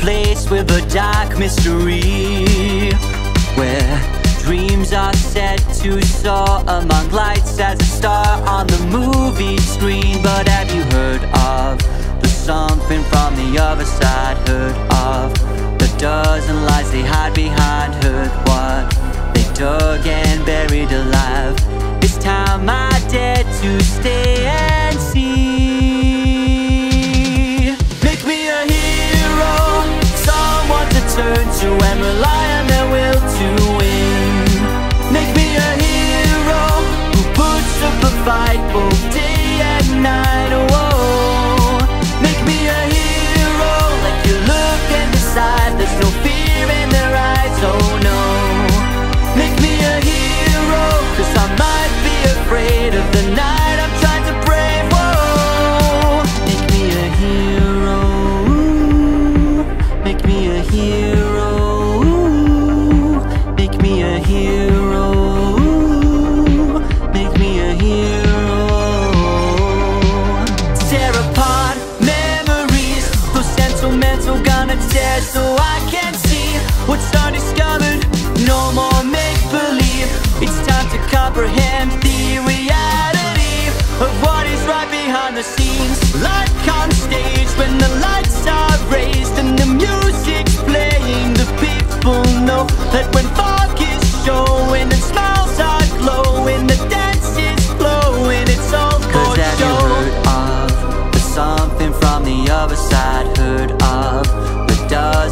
place with a dark mystery Where dreams are set to soar among lights as a star on the movie screen But have you heard of the something from the other side? Heard of the dozen lies they hide behind? Heard what they dug and buried alive? It's time I dare to stay to and rely on their will to win. Make me a hero Who puts up a fight both day and night oh, Make me a hero Like you look and decide There's no fear in their eyes, oh no. Make me a hero Cause I might be afraid of the night I'm trying to brave, whoa. Make me a hero. Make me a hero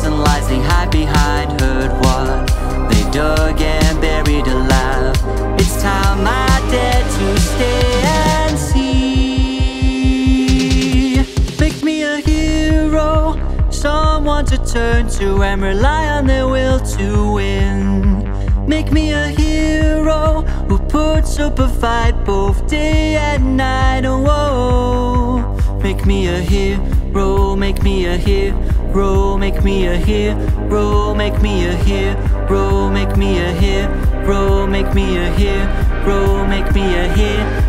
dozen lies they hide behind? Heard what they dug and buried alive? It's time I dare to stay and see. Make me a hero, someone to turn to and rely on their will to win. Make me a hero who puts up a fight both day and night. Oh, make me a hero, make me a hero, make me a hero, make me a hero, make me a hero, make me a hero, make me a hero.